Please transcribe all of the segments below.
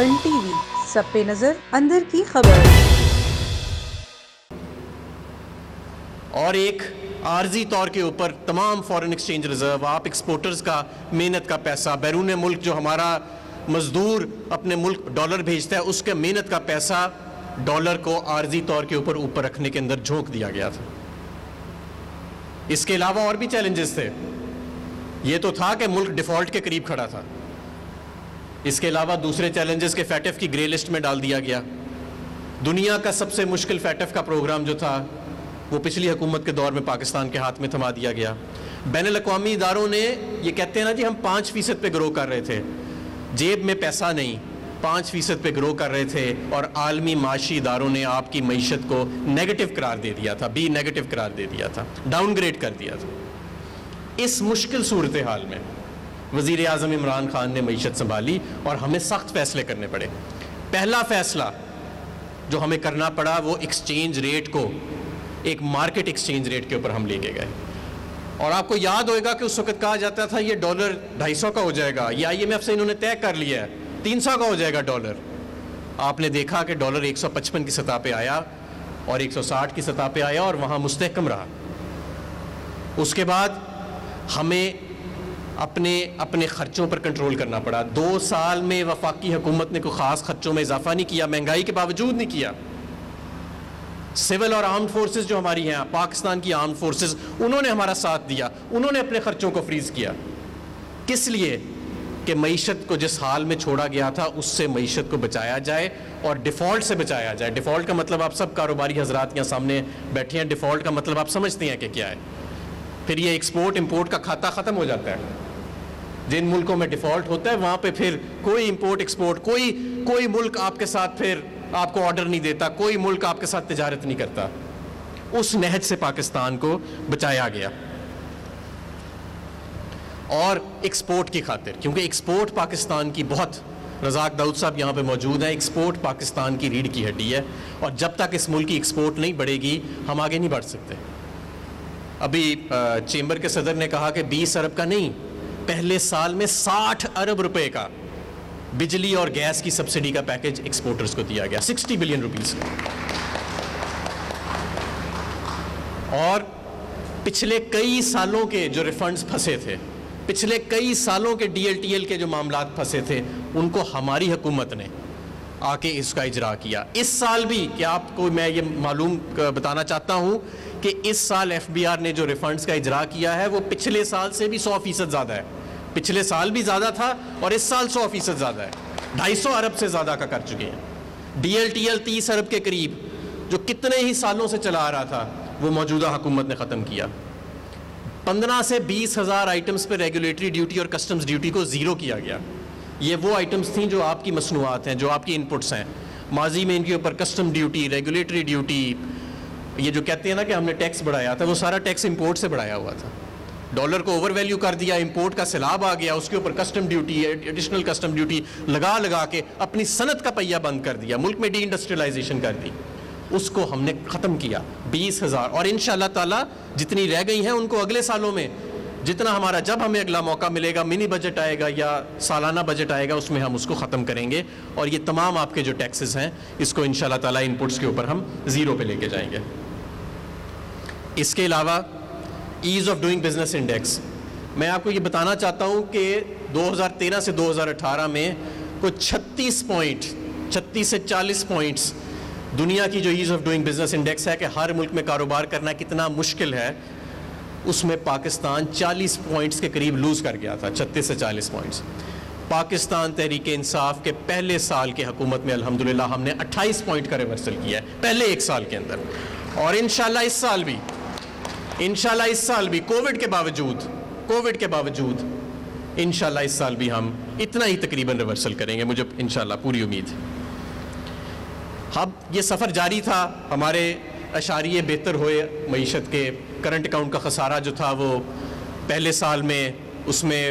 World TV सब पे नज़र, अंदर की खबर। और एक आर्जी तौर के ऊपर तमाम फॉरेन एक्सचेंज रिज़र्व आप एक्सपोर्टर्स का मेहनत का पैसा, बैरून मुल्क जो हमारा मजदूर अपने मुल्क डॉलर भेजता है, उसके मेहनत का पैसा डॉलर को आर्जी तौर के ऊपर ऊपर रखने के अंदर झोंक दिया गया था। इसके अलावा और भी चैलेंजेस थे। ये तो था कि मुल्क डिफ़ॉल्ट के करीब खड़ा था। इसके अलावा दूसरे चैलेंजेस के फैटफ की ग्रे लिस्ट में डाल दिया गया। दुनिया का सबसे मुश्किल फैटफ का प्रोग्राम जो था, वो पिछली हुकूमत के दौर में पाकिस्तान के हाथ में थमा दिया गया। बैन अवी इदारों ने ये कहते हैं ना जी, हम पाँच फ़ीसद पर ग्रो कर रहे थे। जेब में पैसा नहीं, पाँच फ़ीसद पर ग्रो कर रहे थे और आलमी माशी इदारों ने आपकी मीशत को नेगेटिव करार दे दिया था बी नेगेटिव करार दे दिया था डाउनग्रेड कर दिया था। इस मुश्किल सूरत हाल में वज़ी अजम इमरान खान ने मीशत संभाली और हमें सख्त फैसले करने पड़े। पहला फैसला जो हमें करना पड़ा, वो एक्सचेंज रेट को, एक मार्केट एक्सचेंज रेट के ऊपर हम लेके गए। और आपको याद होएगा कि उस वक्त कहा जाता था, ये डॉलर ढाई सौ का हो जाएगा। ये आई एम एफ़ से इन्होंने तय कर लिया है, तीन सौ का हो जाएगा डॉलर आपने देखा कि डॉलर एक सौ पचपन की सतह पे आया और एक सौ साठ की सतह पे आया और वहाँ मुस्तकम रहा। उसके बाद हमें अपने अपने ख़र्चों पर कंट्रोल करना पड़ा। दो साल में वफाकी हुकूमत ने कोई ख़ास ख़र्चों में इजाफा नहीं किया, महँगाई के बावजूद नहीं किया। सिविल और आर्म फोर्सेस जो हमारी हैं, पाकिस्तान की आर्म फोर्सेस उन्होंने हमारा साथ दिया, उन्होंने अपने खर्चों को फ्रीज किया। किस लिए? कि मीशत को जिस हाल में छोड़ा गया था, उससे मीशत को बचाया जाए और डिफ़ॉल्ट से बचाया जाए। डिफ़ॉल्ट का मतलब आप सब कारोबारी हजरात यहाँ सामने बैठे हैं डिफ़ॉल्ट का मतलब आप समझते हैं कि क्या है। फिर ये एक्सपोर्ट इम्पोर्ट का खाता ख़त्म हो जाता है। जिन मुल्कों में डिफ़ॉल्ट होता है, वहाँ पे फिर कोई इम्पोर्ट एक्सपोर्ट कोई कोई मुल्क आपके साथ फिर आपको ऑर्डर नहीं देता, कोई मुल्क आपके साथ तजारत नहीं करता। उस नहज से पाकिस्तान को बचाया गया। और एक्सपोर्ट की खातिर, क्योंकि एक्सपोर्ट पाकिस्तान की बहुत, रजाक दाऊद साहब यहाँ पे मौजूद हैं एक्सपोर्ट पाकिस्तान की रीढ़ की हड्डी है, और जब तक इस मुल्क की एक्सपोर्ट नहीं बढ़ेगी, हम आगे नहीं बढ़ सकते। अभी चेंबर के सदर ने कहा कि 20 अरब का नहीं पहले साल में 60 अरब रुपए का बिजली और गैस की सब्सिडी का पैकेज एक्सपोर्टर्स को दिया गया 60 बिलियन रुपीस और पिछले कई सालों के जो रिफंड्स फंसे थे, पिछले कई सालों के डीएलटीएल के जो मामला फंसे थे, उनको हमारी हुकूमत ने आके इसका इजरा किया। इस साल भी क्या आपको मैं ये मालूम बताना चाहता हूँ कि इस साल एफबीआर ने जो रिफंड्स का इजरा किया है, वो पिछले साल से भी सौ फ़ीसद ज़्यादा है। पिछले साल भी ज़्यादा था और इस साल सौ फ़ीसद ज़्यादा है। ढाई सौ अरब से ज़्यादा का कर चुके हैं। डी एल टी एल तीस अरब के करीब, जो कितने ही सालों से चला आ रहा था, वो मौजूदा हुकूमत ने ख़त्म किया। पंद्रह से बीस हज़ार आइटम्स पर रेगुलेटरी ड्यूटी और कस्टम्स ड्यूटी को ज़ीरो किया गया। ये वो आइटम्स थी जो आपकी मसनूआत हैं, जो आपकी इनपुट्स हैं। माजी में इनके ऊपर कस्टम ड्यूटी रेगुलेटरी ड्यूटी ये जो कहते हैं ना कि हमने टैक्स बढ़ाया था, वो सारा टैक्स इम्पोर्ट से बढ़ाया हुआ था। डॉलर को ओवर वैल्यू कर दिया इंपोर्ट का सैलाब आ गया, उसके ऊपर custom duty additional custom duty लगा लगा के अपनी सनत का पहिया बंद कर दिया, मुल्क में डी इंडस्ट्रियलाइजेशन कर दी। उसको हमने ख़त्म किया, बीस हज़ार। और इन ताला जितनी रह गई हैं उनको अगले सालों में, जितना हमारा, जब हमें अगला मौका मिलेगा, मिनी बजट आएगा या सालाना बजट आएगा, उसमें हम उसको ख़त्म करेंगे। और ये तमाम आपके जो टैक्सेस हैं, इसको इन ताला इनपुट्स के ऊपर हम ज़ीरो पे लेके जाएँगे। इसके अलावा ease of doing business index मैं आपको ये बताना चाहता हूँ कि 2013 से 2018 में कुछ 36 पॉइंट 36 से 40 पॉइंट्स दुनिया की जो ease of doing business index है कि हर मुल्क में कारोबार करना कितना मुश्किल है, उसमें पाकिस्तान 40 पॉइंट्स के करीब लूज़ कर गया था 36 से 40 पॉइंट्स पाकिस्तान तहरीक इंसाफ के पहले साल की हुकूमत में अल्हम्दुलिल्लाह हमने 28 पॉइंट का रिवर्सल किया है, पहले एक साल के अंदर। और इन इस साल भी इनशाला इस साल भी कोविड के बावजूद, कोविड के बावजूद इनशाला इस साल भी हम इतना ही तकरीबन रिवर्सल करेंगे। मुझे इनशाला पूरी उम्मीद है। अब ये सफ़र जारी था, हमारे अशारिय बेहतर हुए मीशत के करंट अकाउंट का खसारा जो था वो पहले साल में, उसमें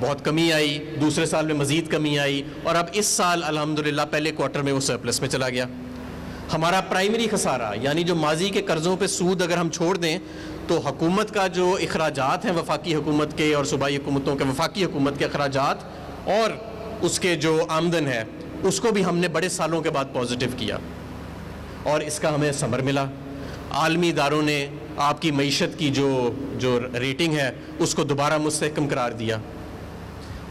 बहुत कमी आई, दूसरे साल में मज़ीद कमी आई और अब इस साल अल्हम्दुलिल्लाह पहले क्वार्टर में वो सरप्लस में चला गया। हमारा प्राइमरी खसारा, यानी जो माजी के कर्ज़ों पे सूद अगर हम छोड़ दें तो हुकूमत का जो अखराज हैं, वफाकी हुकूमत के और सूबाई हुकूमतों के, वफाकी हुकूमत के अखराज और उसके जो आमदन है, उसको भी हमने बड़े सालों के बाद पॉजिटिव किया और इसका हमें समर मिला। आलमी इदारों ने आपकी मीशत की जो जो रेटिंग है, उसको दोबारा मुस्तकम करार दिया।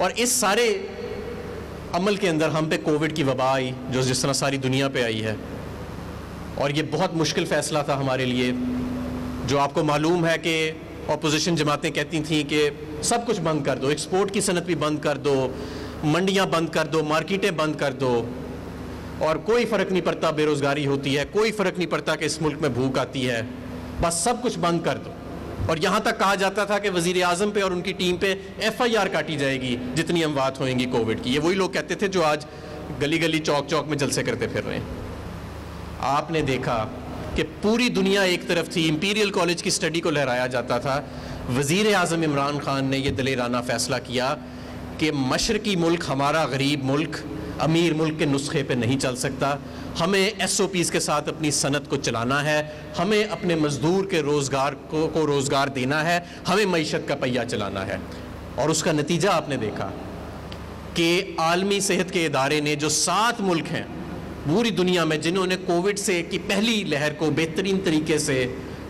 और इस सारे अमल के अंदर हम पे कोविड की वबा आई, जो जिस तरह सारी दुनिया पे आई है। और ये बहुत मुश्किल फ़ैसला था हमारे लिए। जो आपको मालूम है कि अपोजिशन जमातें कहती थी कि सब कुछ बंद कर दो एक्सपोर्ट की सनत भी बंद कर दो, मंडियाँ बंद कर दो, मार्केटें बंद कर दो। और कोई फ़र्क नहीं पड़ता बेरोज़गारी होती है, कोई फ़र्क नहीं पड़ता कि इस मुल्क में भूख आती है। बस सब कुछ बंद कर दो। और यहाँ तक कहा जाता था कि वज़ीर अजम पे और उनकी टीम पे एफ़ आई आर काटी जाएगी, जितनी अमवात होएँगी कोविड की। ये वही लोग कहते थे जो आज गली गली चौक चौक में जलसे करते फिर रहे हैं। आपने देखा कि पूरी दुनिया एक तरफ़ थी। इंपीरियल कॉलेज की स्टडी को लहराया जाता था। वज़ी अजम इमरान खान ने यह दलेराना फैसला किया कि मशरकी मुल्क हमारा गरीब मुल्क अमीर मुल्क के नुस्खे पे नहीं चल सकता। हमें एस ओ पीज़ के साथ अपनी सनत को चलाना है। हमें अपने मज़दूर के रोज़गार को, को रोज़गार देना है। हमें मीशत का पहिया चलाना है। और उसका नतीजा आपने देखा कि आलमी सेहत के इदारे ने जो सात मुल्क हैं पूरी दुनिया में जिन्होंने कोविड से की पहली लहर को बेहतरीन तरीके से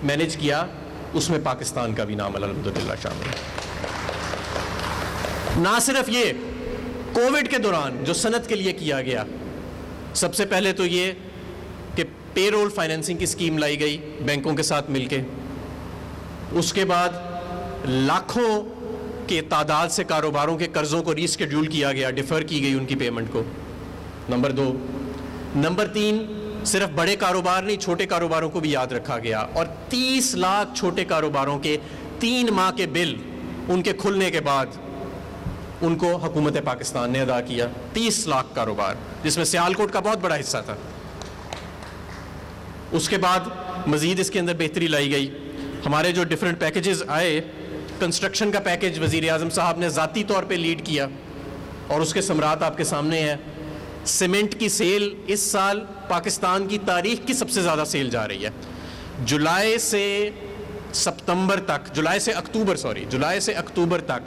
मैनेज किया, उसमें पाकिस्तान का भी नाम अलहमदिल्ला शामिल है। ना सिर्फ़ ये, कोविड के दौरान जो सनत के लिए किया गया, सबसे पहले तो ये कि पेरोल फाइनेंसिंग की स्कीम लाई गई बैंकों के साथ मिलके। उसके बाद लाखों के तादाद से कारोबारों के कर्ज़ों को रीस्केड्यूल किया गया डिफ़र की गई उनकी पेमेंट को। नंबर दो नंबर तीन, सिर्फ़ बड़े कारोबार नहीं, छोटे कारोबारों को भी याद रखा गया। और 30 लाख छोटे कारोबारों के तीन माह के बिल उनके खुलने के बाद उनको हुकूमत पाकिस्तान ने अदा किया। तीस लाख कारोबार, जिसमें सियालकोट का बहुत बड़ा हिस्सा था। उसके बाद मज़ीद इसके अंदर बेहतरी लाई गई। हमारे जो डिफरेंट पैकेजेस आए कंस्ट्रक्शन का पैकेज वज़ी अजम साहब ने ज़ाती तौर पर लीड किया और उसके सम्राट आपके सामने हैं। सीमेंट की सेल इस साल पाकिस्तान की तारीख की सबसे ज़्यादा सेल जा रही है। जुलाई से सितंबर तक, जुलाई से अक्टूबर सॉरी जुलाई से अक्टूबर तक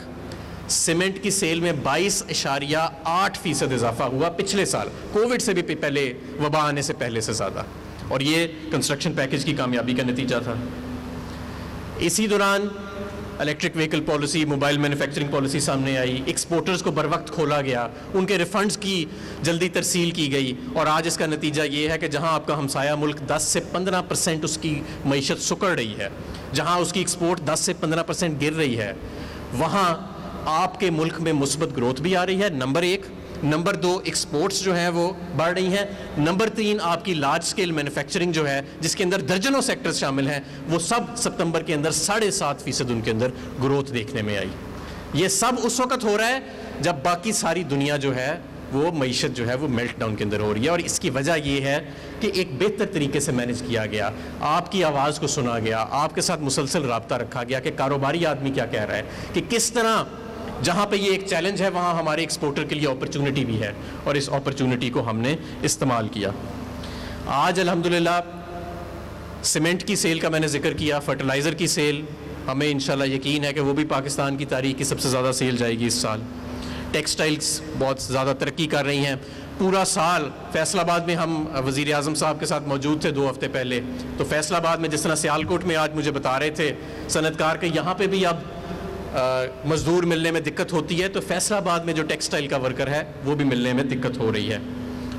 सीमेंट की सेल में बाईस इशारिया आठ फ़ीसद इजाफा हुआ पिछले साल। कोविड से भी पहले, वबा आने से पहले से ज़्यादा। और ये कंस्ट्रक्शन पैकेज की कामयाबी का नतीजा था। इसी दौरान electric vehicle policy mobile manufacturing policy सामने आई। एक्सपोर्टर्स को बर वक्त खोला गया। उनके रिफंड्स की जल्दी तरसील की गई। और आज इसका नतीजा ये है कि जहाँ आपका हमसाया मुल्क 10 से 15 परसेंट उसकी मीशत सुकड़ रही है, जहाँ उसकी एक्सपोर्ट 10 से 15 परसेंट गिर रही है, वहाँ आपके मुल्क में मुस्बत ग्रोथ भी आ रही है। नंबर एक नंबर दो एक्सपोर्ट्स जो हैं वो बढ़ रही हैं। नंबर तीन, आपकी लार्ज स्केल मैन्युफैक्चरिंग जो है, जिसके अंदर दर्जनों सेक्टर्स शामिल हैं, वो सब सितंबर के अंदर साढ़े सात फ़ीसद उनके अंदर ग्रोथ देखने में आई। ये सब उस वक्त हो रहा है जब बाकी सारी दुनिया जो है, वो मीशत जो है, वो मेल्ट डाउन के अंदर हो रही है। और इसकी वजह ये है कि एक बेहतर तरीके से मैनेज किया गया। आपकी आवाज़ को सुना गया, आपके साथ मुसलसल रबता रखा गया कि कारोबारी आदमी क्या कह रहा है, कि किस तरह जहाँ पे ये एक चैलेंज है, वहाँ हमारे एक्सपोर्टर के लिए अपॉर्चुनिटी भी है और इस अपॉर्चुनिटी को हमने इस्तेमाल किया। आज अल्हम्दुलिल्लाह सीमेंट की सेल का मैंने ज़िक्र किया फर्टिलाइज़र की सेल हमें इंशाल्लाह यकीन है कि वो भी पाकिस्तान की तारीख की सबसे ज़्यादा सेल जाएगी इस साल। टेक्सटाइल्स बहुत ज़्यादा तरक्की कर रही हैं। पूरा साल फैसलाबाद में हम वज़ी अजम साहब के साथ मौजूद थे दो हफ़्ते पहले। तो फैसलाबाद में जिस तरह सियालकोट में आज मुझे बता रहे थे, सनतकार के, यहाँ पे भी अब मज़दूर मिलने में दिक्कत होती है तो फैसलाबाद में जो टेक्सटाइल का वर्कर है, वो भी मिलने में दिक्कत हो रही है।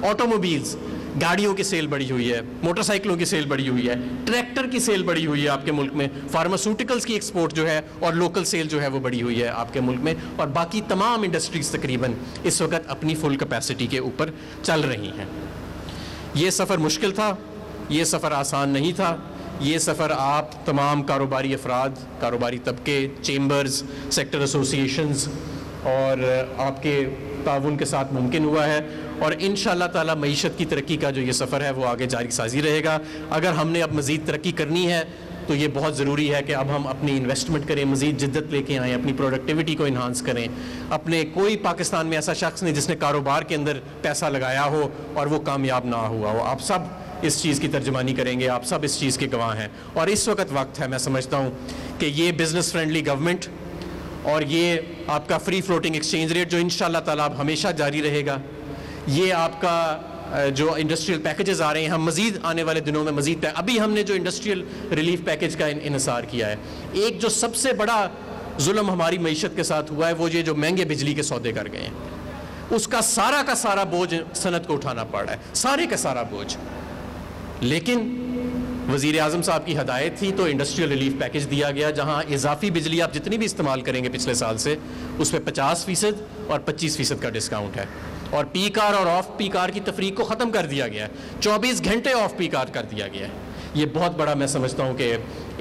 ऑटोमोबाइल्स, गाड़ियों की सेल बढ़ी हुई है, मोटरसाइकिलों की सेल बढ़ी हुई है, ट्रैक्टर की सेल बढ़ी हुई है आपके मुल्क में, फार्मास्यूटिकल्स की एक्सपोर्ट जो है और लोकल सेल जो है वो बढ़ी हुई है आपके मुल्क में, और बाकी तमाम इंडस्ट्रीज़ तकरीबन इस वक्त अपनी फुल कैपेसिटी के ऊपर चल रही हैं। ये सफ़र मुश्किल था, ये सफ़र आसान नहीं था ये सफ़र आप तमाम कारोबारी अफराद, कारोबारी तबके चेम्बर्स सेक्टर एसोसिएशंस और आपके ताउन के साथ मुमकिन हुआ है और इन ताला मीशत की तरक्की का जो ये सफ़र है वो आगे जारी साजी रहेगा। अगर हमने अब मज़ीद तरक्की करनी है तो ये बहुत ज़रूरी है कि अब हम अपनी इन्वेस्टमेंट करें, मज़ीद जिद्दत लेके आएँ, अपनी प्रोडक्टिविटी को इन्हांस करें। अपने कोई पाकिस्तान में ऐसा शख्स नहीं जिसने कारोबार के अंदर पैसा लगाया हो और वो कामयाब ना हुआ हो। आप सब इस चीज़ की तर्जमानी करेंगे। आप सब इस चीज़ के गवाह हैं। और इस वक्त वक्त है, मैं समझता हूँ कि ये बिज़नेस फ्रेंडली गवर्नमेंट और ये आपका फ्री फ्लोटिंग एक्सचेंज रेट जो इन ताला हमेशा जारी रहेगा, ये आपका जो इंडस्ट्रियल पैकेजेस आ रहे हैं, हम मज़ीद आने वाले दिनों में मज़ीद अभी हमने जो इंडस्ट्रियल रिलीफ पैकेज का इनसार किया है, एक जो सबसे बड़ा जुल्म हमारी मीशत के साथ हुआ है, वो ये जो महँगे बिजली के सौदे कर गए हैं, उसका सारा का सारा बोझ सनत को उठाना पड़ रहा है, सारे का सारा बोझ। लेकिन वज़ीर अजम साहब की हदायत थी तो इंडस्ट्रियल रिलीफ पैकेज दिया गया, जहाँ इजाफी बिजली आप जितनी भी इस्तेमाल करेंगे पिछले साल से उस पर पचास फ़ीसद और पच्चीस फ़ीसद का डिस्काउंट है। और पी कार और ऑफ़ पी कार की तफरीक को ख़त्म कर दिया गया है। चौबीस घंटे ऑफ़ पी कार कर दिया गया है। ये बहुत बड़ा मैं समझता हूँ कि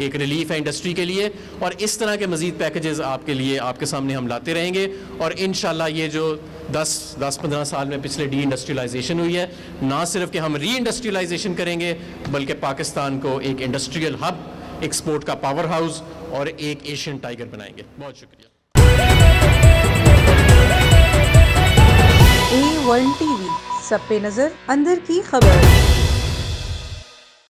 एक रिलीफ है इंडस्ट्री के लिए, और इस तरह के मज़ीद पैकेजेस आपके लिए, आपके सामने हम लाते रहेंगे, और इन ये जो 10 10 15 साल में पिछले डी इंडस्ट्रियलाइजेशन हुई है। ना सिर्फ़ कि हम री इंडस्ट्रियलाइजेशन करेंगे, बल्कि पाकिस्तान को एक इंडस्ट्रियल हब एक्सपोर्ट का पावर हाउस और एक एशियन टाइगर बनाएँगे। बहुत शुक्रिया। ए वर्ल्ड टीवी सब पे नज़र, अंदर की खबर।